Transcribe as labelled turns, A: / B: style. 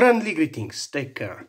A: Friendly greetings. Take care.